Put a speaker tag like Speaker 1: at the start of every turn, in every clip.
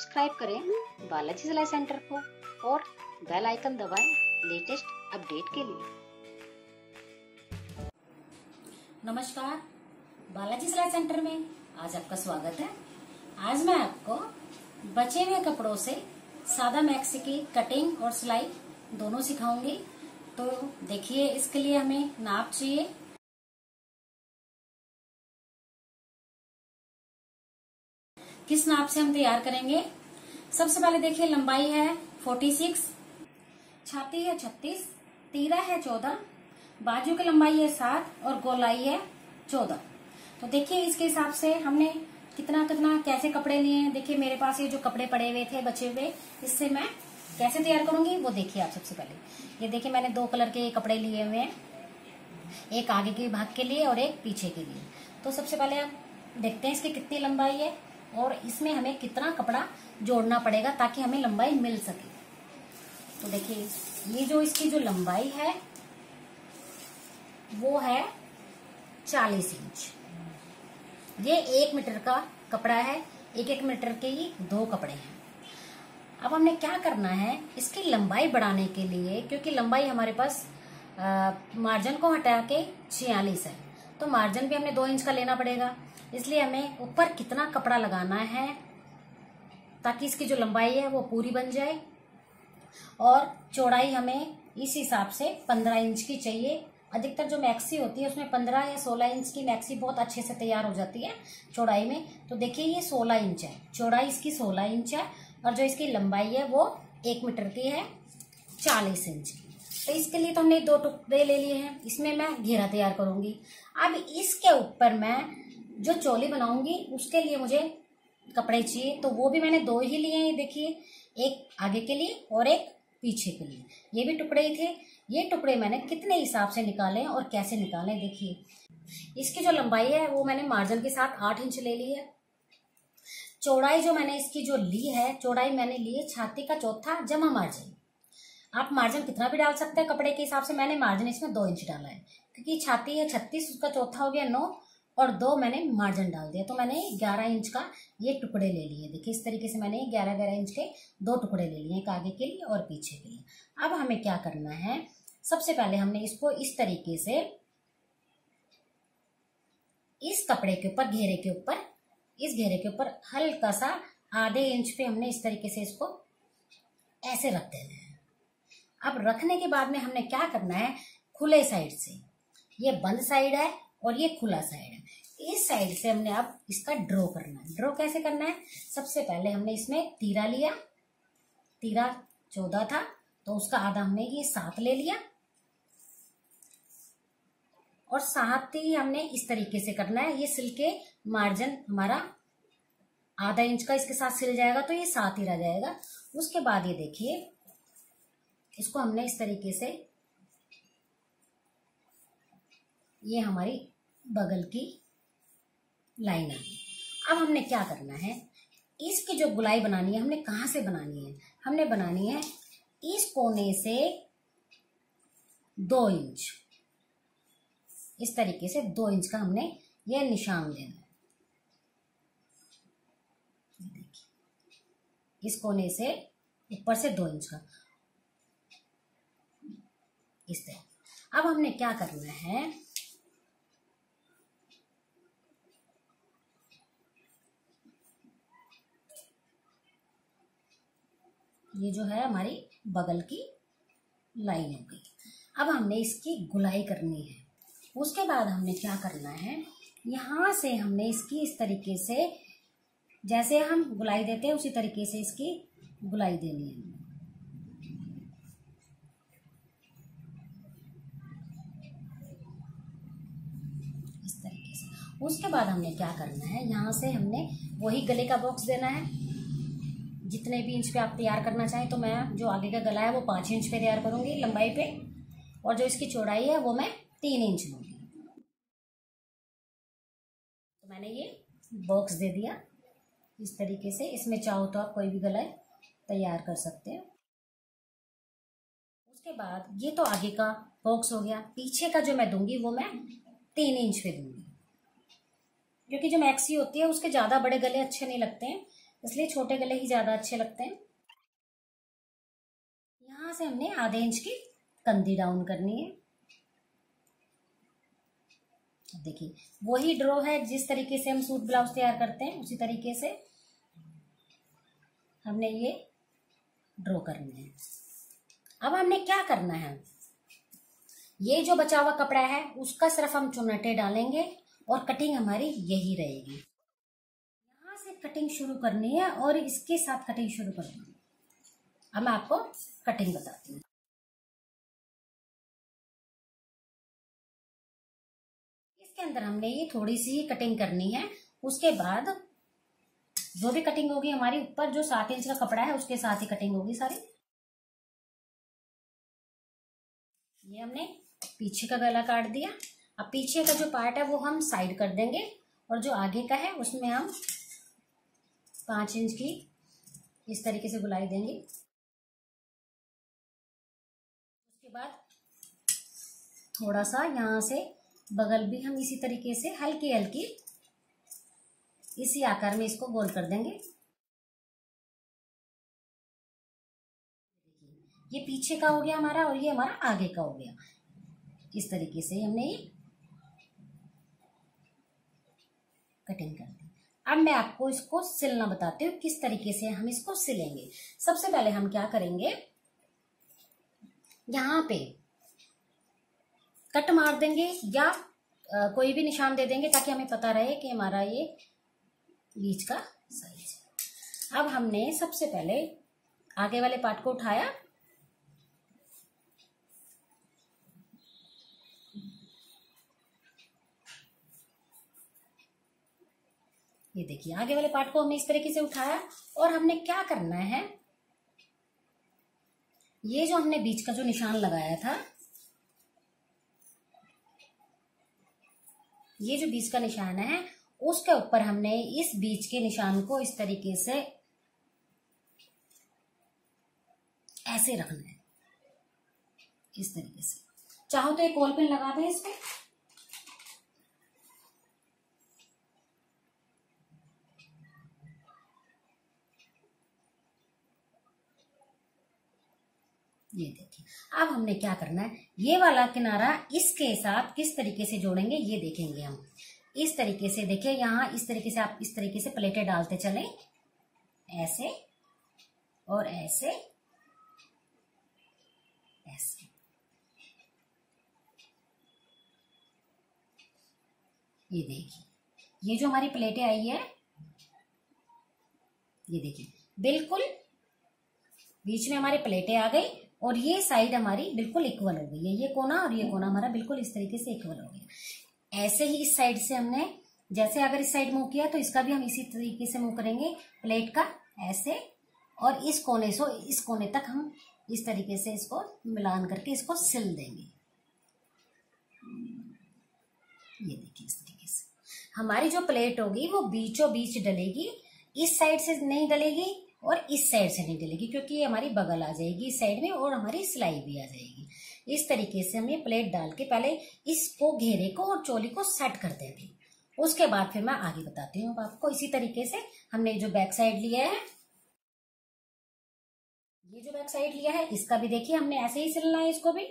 Speaker 1: Subscribe करें बालाजी सिलाई centre को और बेल आइकन दबाएँ लेटेस्ट अपडेट के लिए।
Speaker 2: नमस्कार, बालाजी सिलाई सेंटर में आज आपका स्वागत है। आज मैं आपको बचे हुए कपड़ों से सादा मैक्सी की कटिंग और सिलाई दोनों सिखाऊँगी। तो देखिए, इसके लिए हमें नाप चाहिए। किस नाप से हम तैयार करेंगे? सबसे पहले देखिए, लंबाई है 46 छाती है 36 तीरा है 14 बाजू की लंबाई है सात और गोलाई है 14 तो देखिए, इसके हिसाब से हमने कितना कितना, कैसे कपड़े लिए हैं? देखिए, मेरे पास ये जो कपड़े पड़े हुए थे, बचे हुए, इससे मैं कैसे तैयार करूँगी? वो देखिए आप सबसे पहले। ये देखिए, मैंने दो कलर के कपड़े लिए हुए हैं, एक आगे के भाग के लिए और एक पीछे के लिए। तो सबसे पहले आप देखते हैं इसकी कितनी लंबाई है। और इसमें हमें कितना कपड़ा जोड़ना पड़ेगा ताकि हमें लंबाई मिल सके। तो देखिए ये जो इसकी जो लंबाई है वो है 40 इंच। ये एक मीटर का कपड़ा है एक एक मीटर के ही दो कपड़े हैं। अब हमने क्या करना है इसकी लंबाई बढ़ाने के लिए क्योंकि लंबाई हमारे पास आ, मार्जिन को हटा के छियालीस है। तो मार्जिन भी हमें दो इंच का लेना पड़ेगा। इसलिए हमें ऊपर कितना कपड़ा लगाना है ताकि इसकी जो लंबाई है वो पूरी बन जाए। और चौड़ाई हमें इस हिसाब से पंद्रह इंच की चाहिए। अधिकतर जो मैक्सी होती है, उसमें पंद्रह या सोलह इंच की मैक्सी बहुत अच्छे से तैयार हो जाती है चौड़ाई में। तो देखिए, ये सोलह इंच है। चौड़ाई इसकी सोलह इंच है और जो इसकी लंबाई है वो एक मीटर की है, चालीस इंच की। तो इसके लिए तो हमने दो टुकड़े ले लिए हैं। इसमें मैं घेरा तैयार करूँगी। अब इसके ऊपर मैं जो चोली बनाऊँगी, उसके लिए मुझे कपड़े चाहिए। तो वो भी मैंने दो ही लिए हैं देखिए। एक आगे के लिए और एक पीछे के लिए। ये भी टुकड़े ही थे। ये टुकड़े मैंने कितने हिसाब से निकाले और कैसे निकाले, देखिए। इसकी जो लंबाई है, वो मैंने मार्जिन के साथ आठ इंच ले ली है। चौड़ाई जो मैंने इसकी जो ली है, चौड़ाई मैंने ली है छाती का चौथा जमा मार्जिन। आप मार्जिन कितना भी डाल सकते हैं कपड़े के हिसाब से, मैंने मार्जिन इसमें दो इंच डाला है। क्योंकि छाती है छत्तीस, उसका चौथा हो गया नौ। और दो मैंने मार्जिन डाल दिया। तो मैंने ग्यारह इंच का ये टुकड़े ले लिए। देखिए, इस तरीके से मैंने ग्यारह ग्यारह इंच के दो टुकड़े ले लिए एक आगे के लिए और पीछे के लिए। अब हमें क्या करना है? सबसे पहले हमने इसको इस तरीके से इस कपड़े के ऊपर, घेरे के ऊपर, इस घेरे के ऊपर हल्का सा आधे इंच पे हमने इस तरीके से इसको ऐसे रख देना है। अब रखने के बाद में हमने क्या करना है? खुले साइड से। ये बंद साइड है और ये खुला साइड है। इस साइड से हमने अब इसका ड्रॉ करना है। ड्रॉ कैसे करना है? सबसे पहले हमने इसमें तीरा लिया। तीरा चौदह था तो उसका आधा हमने ये सात ले लिया। और सात ही हमने इस तरीके से करना है। ये सिल के मार्जिन हमारा आधा इंच का इसके साथ सिल जाएगा तो ये सात ही रह जाएगा। उसके बाद ये देखिए, इसको हमने इस तरीके से ये हमारी बगल की लाइन। आ गई अब हमने क्या करना है? इसकी जो गुलाई बनानी है, हमने कहा से बनानी है? हमने बनानी है इस कोने से दो इंच। इस तरीके से दो इंच का हमने ये निशान देना है। इस कोने से ऊपर से दो इंच का। इस तरह। अब हमने क्या करना है? ये जो है हमारी बगल की लाइन हो गई। अब हमने इसकी गुलाई करनी है। उसके बाद हमने क्या करना है? यहाँ से हमने इसकी इस तरीके से, जैसे हम गुलाई देते हैं, उसी तरीके से इसकी गुलाई देनी है। इस तरीके से। उसके बाद हमने क्या करना है? यहाँ से हमने वही गले का बॉक्स देना है। जितने भी इंच पे आप तैयार करना चाहें तो मैं जो आगे का गला है वो पाँच इंच पे तैयार करूँगी लंबाई पे। और जो इसकी चौड़ाई है वो मैं तीन इंच लूँगी। तो मैंने ये बॉक्स दे दिया। इस तरीके से इसमें चाहो तो आप कोई भी गला तैयार कर सकते हो। उसके बाद ये तो आगे का बॉक्स हो गया। पीछे का जो मैं दूँगी वो मैं तीन इंच पे दूँगी। क्योंकि जो मैक्सी होती है, उसके ज़्यादा बड़े गले अच्छे नहीं लगते हैं। इसलिए छोटे गले ही ज़्यादा अच्छे लगते हैं। यहाँ से हमने आधे इंच की कंधी डाउन करनी है। देखिए, वही ड्रॉ है जिस तरीके से हम सूट ब्लाउज तैयार करते हैं, उसी तरीके से हमने ये ड्रॉ करनी है। अब हमने क्या करना है? ये जो बचा हुआ कपड़ा है, उसका सिर्फ़ हम चुनटे डालेंगे और कटिंग हमारी यही रहेगी। कटिंग शुरू करनी है और इसके साथ कटिंग शुरू करनी है। अब मैं आपको कटिंग बताती हूँ। इसके अंदर हमने ये थोड़ी सी कटिंग करनी है। उसके बाद जो भी कटिंग होगी हमारी ऊपर जो सात इंच का कपड़ा है, उसके साथ ही कटिंग होगी सारी। ये हमने पीछे का गला काट दिया। अब पीछे का जो पार्ट है वो हम साइड कर देंगे और जो आगे का है, उसमें हम पाँच इंच की इस तरीके से गुलाई देंगे। उसके बाद थोड़ा सा यहाँ से बगल भी हम इसी तरीके से हल्की हल्की इसी आकार में इसको गोल कर देंगे। ये पीछे का हो गया हमारा और ये हमारा आगे का हो गया। इस तरीके से हमने कटिंग कर दी। अब मैं आपको इसको सिलना बताती हूँ किस तरीके से हम इसको सिलेंगे। सबसे पहले हम क्या करेंगे? यहाँ पे कट मार देंगे या आ, कोई भी निशान दे देंगे ताकि हमें पता रहे कि हमारा ये बीच का साइज़ अब हमने सबसे पहले आगे वाले पार्ट को उठाया। ये देखिए, आगे वाले पार्ट को हमने इस तरीके से उठाया और हमने क्या करना है? ये जो हमने बीच का जो निशान लगाया था, ये जो बीच का निशान है, उसके ऊपर हमने इस बीच के निशान को इस तरीके से ऐसे रखना है। इस तरीके से। चाहो तो एक कॉल पिन लगा दें इस पे ये देखिए अब हमने क्या करना है? ये वाला किनारा इसके साथ किस तरीके से जोड़ेंगे, ये देखेंगे हम। इस तरीके से देखिए यहाँ इस तरीके से आप इस तरीके से प्लेटें डालते चले। ऐसे और ऐसे ऐसे। ये देखिए, ये जो हमारी प्लेटें आई है, ये देखिए, बिल्कुल बीच में हमारी प्लेटें आ गई। और ये साइड हमारी बिल्कुल इक्वल हो गई है। ये कोना और ये कोना हमारा बिल्कुल इस तरीके से इक्वल हो गया। ऐसे ही इस साइड से हमने, जैसे अगर इस साइड मूव किया तो इसका भी हम इसी तरीके से मूव करेंगे प्लेट का, ऐसे। और इस कोने से, इस कोने तक हम इस तरीके से इसको मिलान करके इसको सिल देंगे। ये देखिए इस तरीके से। हमारी जो प्लेट होगी, वो बीचों बीच डलेगी। इस साइड से नहीं डलेगी और इस साइड से नहीं डलेगी क्योंकि ये हमारी बगल आ जाएगी इस साइड में और हमारी सिलाई भी आ जाएगी। इस तरीके से हम ये प्लेट डाल के पहले इसको घेरे को और चोली को सेट कर देंगे उसके बाद फिर मैं आगे बताती हूँ आपको। इसी तरीके से हमने जो बैक साइड लिया है, ये जो बैक साइड लिया है, इसका भी देखिए, हमने ऐसे ही सिलना है इसको भी।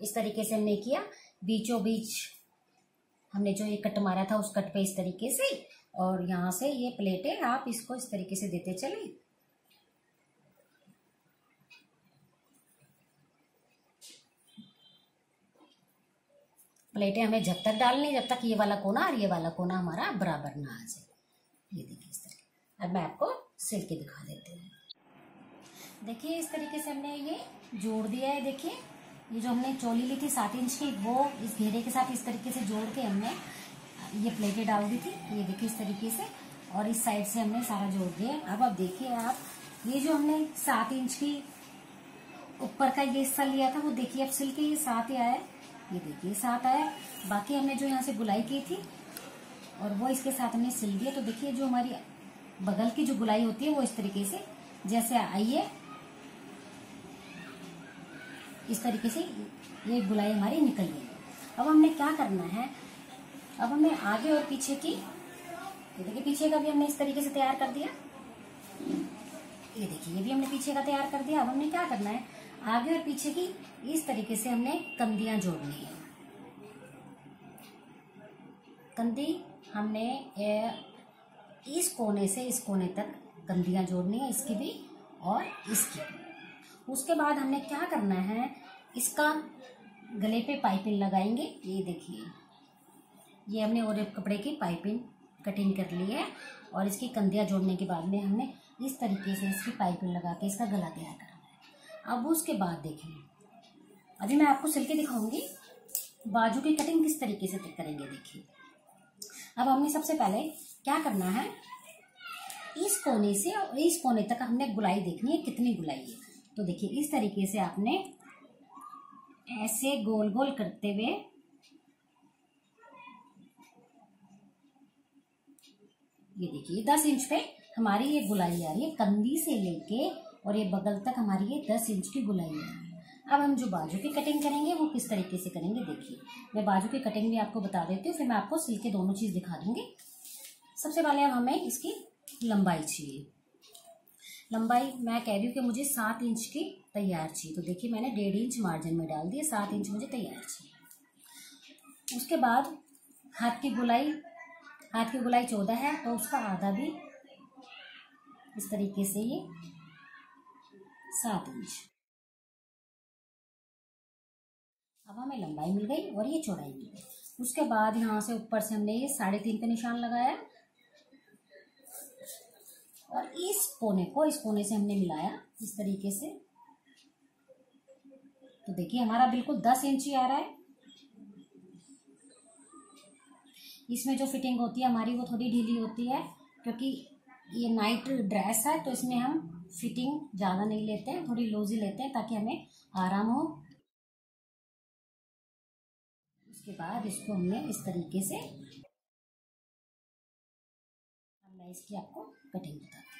Speaker 2: इस तरीके से हमने किया। बीचों बीच हमने जो ये कट मारा था, उस कट पे इस तरीके से और यहाँ से ये प्लेटें आप इसको इस तरीके से देते चले। प्लेटें हमें जब तक डालनी, जब तक ये वाला कोना और ये वाला कोना हमारा बराबर ना आ जाए। ये देखिए इस तरीके अब मैं आपको सिल के दिखा देती हूँ। देखिए इस तरीके से हमने ये जोड़ दिया है, देखिए। ये जो हमने चोली ली थी सात इंच की, वो इस घेरे के साथ इस तरीके से जोड़ के हमने ये प्लेटें डाल दी थी। ये देखिए इस तरीके से। और इस साइड से हमने सारा जोड़ दिया अब अब देखिए आप, ये जो हमने सात इंच की ऊपर का ये हिस्सा लिया था, वो देखिए अब सिल के ये सात ही आया ये देखिए सात आया बाकी हमने जो यहाँ से गुलाई की थी, और वो इसके साथ हमने सिल दिया। तो देखिए जो हमारी बगल की जो गुलाई होती है, वो इस तरीके से, जैसे है, इस तरीके से ये गुलाई हमारी निकल गई। अब हमने क्या करना है? अब हमें आगे और पीछे की। ये देखिए, पीछे का भी हमने इस तरीके से तैयार कर दिया। ये देखिए, ये भी हमने पीछे का तैयार कर दिया। अब हमने क्या करना है? आगे और पीछे की इस तरीके से हमने कंदियाँ जोड़नी है। कंदी हमने इस कोने से इस कोने तक कंदियाँ जोड़नी है, इसकी भी और इसकी उसके बाद हमने क्या करना है? इसका गले पे पाइपिंग लगाएँगे। ये देखिए। ये हमने और कपड़े की पाइपिंग कटिंग कर ली है और इसकी कंदियाँ जोड़ने के बाद में हमने इस तरीके से इसकी पाइपिंग लगा के इसका गला तैयार करना है। अब उसके बाद देखिए अभी मैं आपको सिल के दिखाऊँगी। बाजू की कटिंग किस तरीके से करेंगे देखिए। अब हमने सबसे पहले क्या करना है? इस कोने से और इस कोने तक हमने गुलाई देखनी है, कितनी गुलाई है। तो देखिए, इस तरीके से आपने ऐसे गोल गोल करते हुए ये देखिए, दस इंच पे हमारी ये गुलाई आ रही है, कंदी से लेके और ये बगल तक हमारी ये दस इंच की गुलाई आ रही है। अब हम जो बाजू की कटिंग करेंगे, वो किस तरीके से करेंगे देखिए। मैं बाजू की कटिंग भी आपको बता देती हूँ, फिर मैं आपको सिल के दोनों चीज़ दिखा दूँगी। सबसे पहले अब हमें इसकी लंबाई चाहिए। लंबाई, मैं कह रही हूँ कि मुझे सात इंच की तैयार चाहिए। तो देखिए, मैंने डेढ़ इंच मार्जिन में डाल दिया, सात इंच मुझे तैयार चाहिए। उसके बाद हाथ की गुलाई हाथ की गुलाई चौदह है तो उसका आधा भी इस तरीके से ये सात इंच। अब हमें लंबाई मिल गई और ये चौड़ाई मिल गई उसके बाद यहाँ से ऊपर से हमने ये साढ़े तीन पे निशान लगाया। और इस कोने को, इस कोने से हमने मिलाया इस तरीके से। तो देखिए, हमारा बिल्कुल दस इंच ही आ रहा है। इसमें जो फिटिंग होती है, हमारी वो थोड़ी ढीली होती है, क्योंकि ये नाइट ड्रेस है तो इसमें हम फिटिंग ज़्यादा नहीं लेते हैं, थोड़ी लूज ही लेते हैं, ताकि हमें आराम हो। उसके बाद इसको हमने इस तरीके से मैं इसकी आपको कटिंग बताती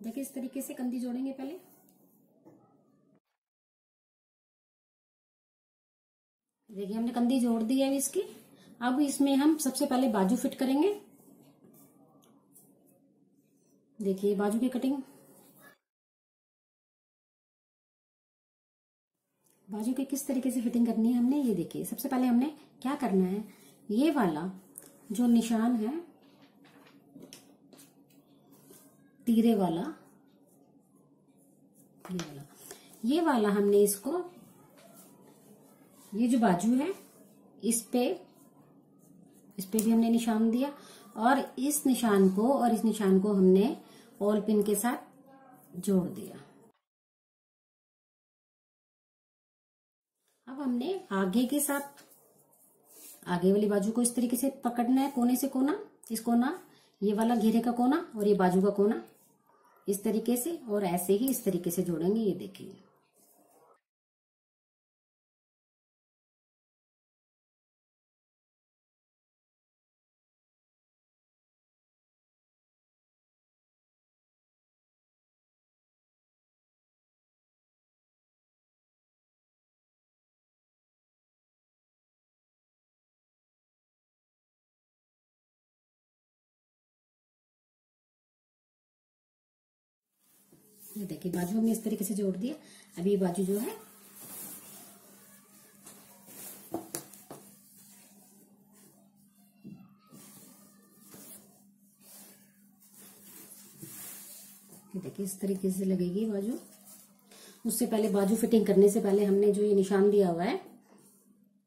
Speaker 2: देखिए, इस तरीके से कंदी जोड़ेंगे पहले। देखिए, हमने कंदी जोड़ दी है इसकी। अब इसमें हम सबसे पहले बाजू फिट करेंगे। देखिए, बाजू की कटिंग। बाजू की किस तरीके से फिटिंग करनी है हमने, ये देखिए, सबसे पहले हमने क्या करना है, ये वाला जो निशान है तीरे वाला, ये वाला। ये वाला हमने इसको, ये जो बाजू है, इस पे इस पे भी हमने निशान दिया। और इस निशान को, और इस निशान को हमने ऑल पिन के साथ जोड़ दिया। अब हमने आगे के साथ, आगे वाली बाजू को इस तरीके से पकड़ना है, कोने से कोना, इस कोना, ये वाला घेरे का कोना और ये बाजू का कोना। इस तरीके से और ऐसे ही इस तरीके से जोड़ेंगे ये देखिए। ये देखिए, बाजू हमने इस तरीके से जोड़ दिया। अभी ये बाजू जो है, देखिए, इस तरीके से लगेगी बाजू। उससे पहले बाजू फिटिंग करने से पहले हमने जो ये निशान दिया हुआ है,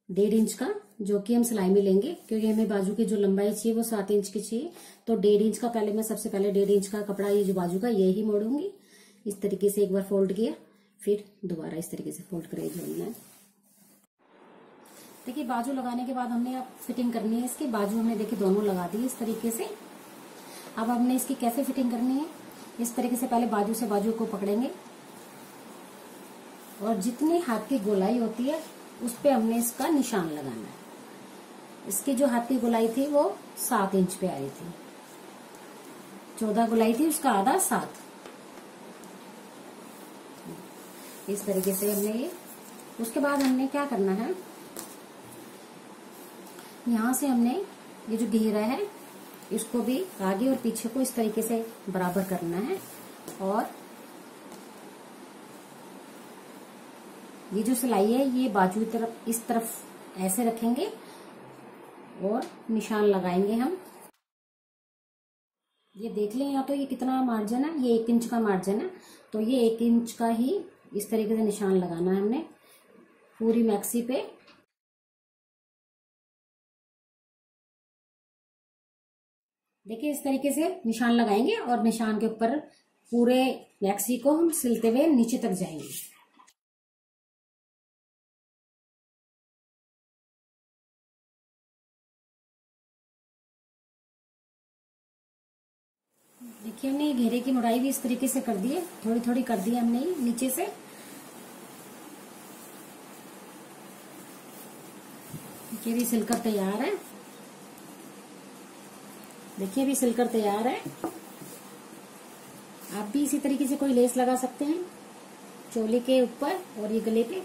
Speaker 2: डेढ़ इंच का, जो कि हम सिलाई में लेंगे, क्योंकि हमें बाजू की जो लंबाई चाहिए वो सात इंच की चाहिए। तो डेढ़ इंच का पहले मैं सबसे पहले डेढ़ इंच का कपड़ा, ये जो बाजू का ये ही मोड़ूँगी। इस तरीके से एक बार फोल्ड किया, फिर दोबारा इस तरीके से फोल्ड करके जोड़ना देखिए, बाजू लगाने के बाद हमने अब फिटिंग करनी है इसकी। बाजू हमने देखिए दोनों लगा दी इस तरीके से। अब हमने इसकी कैसे फिटिंग करनी है? इस तरीके से पहले बाजू से बाजू को पकड़ेंगे। और जितनी हाथ की गोलाई होती है, उस पर हमने इसका निशान लगाना है। इसकी जो हाथ की गोलाई थी, वो सात इंच पे आई थी। चौदह गोलाई थी, उसका आधा सात। इस तरीके से हमने ये उसके बाद हमने क्या करना है? यहाँ से हमने ये जो घेरा है, इसको भी आगे और पीछे को इस तरीके से बराबर करना है। और ये जो सिलाई है, ये बाजू तरफ़ इस तरफ़ ऐसे रखेंगे और निशान लगाएँगे हम। ये देख लें या तो ये कितना मार्जिन है? ये एक इंच का मार्जिन है। तो ये एक इंच का ही इस तरीके से निशान लगाना है हमने। पूरी मैक्सी पे। देखिए, इस तरीके से निशान लगाएँगे और निशान के ऊपर पूरे मैक्सी को हम सिलते हुए नीचे तक जाएँगे। देखिए, हमने घेरे की मुड़ाई भी इस तरीके से कर दी है। थोड़ी थोड़ी कर दी हमने नीचे से। देखिए भी सिलकर तैयार है। देखिए भी सिलकर तैयार है। आप भी इसी तरीके से कोई लेस लगा सकते हैं, चोली के ऊपर और ये गले पे।